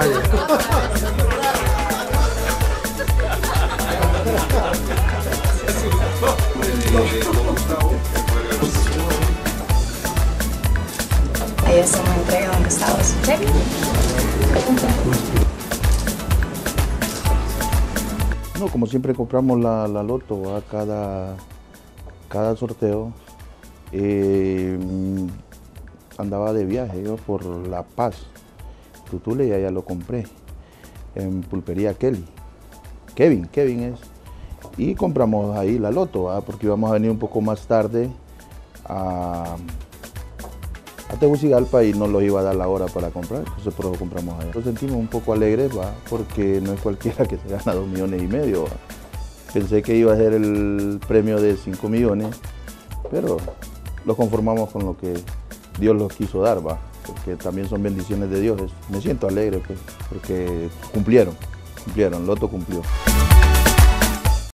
Ay, Ahí está una entrega donde estaba su cheque. No, como siempre compramos la, la loto a cada, cada sorteo. Eh, andaba de viaje yo por La Paz, Tutule y allá lo compré. En pulpería Kelly. Kevin, Kevin es. Y compramos ahí la loto, ¿verdad? porque íbamos a venir un poco más tarde a, a Tegucigalpa y no los iba a dar la hora para comprar, entonces por eso compramos allá. Nos sentimos un poco alegres, ¿va? porque no es cualquiera que se gana dos millones y medio. Pensé que iba a ser el premio de 5 millones, pero lo conformamos con lo que Dios los quiso dar, ¿va? porque también son bendiciones de Dios. Me siento alegre pues, porque cumplieron, cumplieron, Loto cumplió.